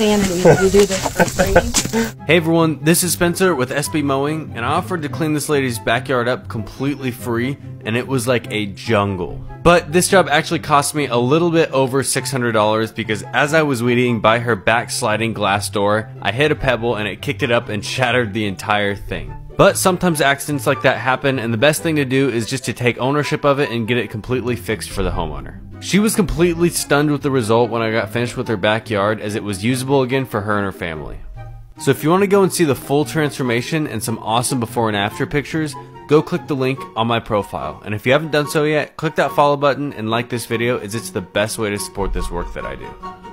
insanity that you do this for free. Hey everyone, this is Spencer with SB Mowing, and I offered to clean this lady's backyard up completely free, and it was like a jungle. But this job actually cost me a little bit over $600 because as I was weeding by her backsliding glass door, I hit a pebble and it kicked it up and shattered the entire thing. But sometimes accidents like that happen, and the best thing to do is just to take ownership of it and get it completely fixed for the homeowner. She was completely stunned with the result when I got finished with her backyard as it was usable again for her and her family. So if you want to go and see the full transformation and some awesome before and after pictures, go click the link on my profile. And if you haven't done so yet, click that follow button and like this video as it's the best way to support this work that I do.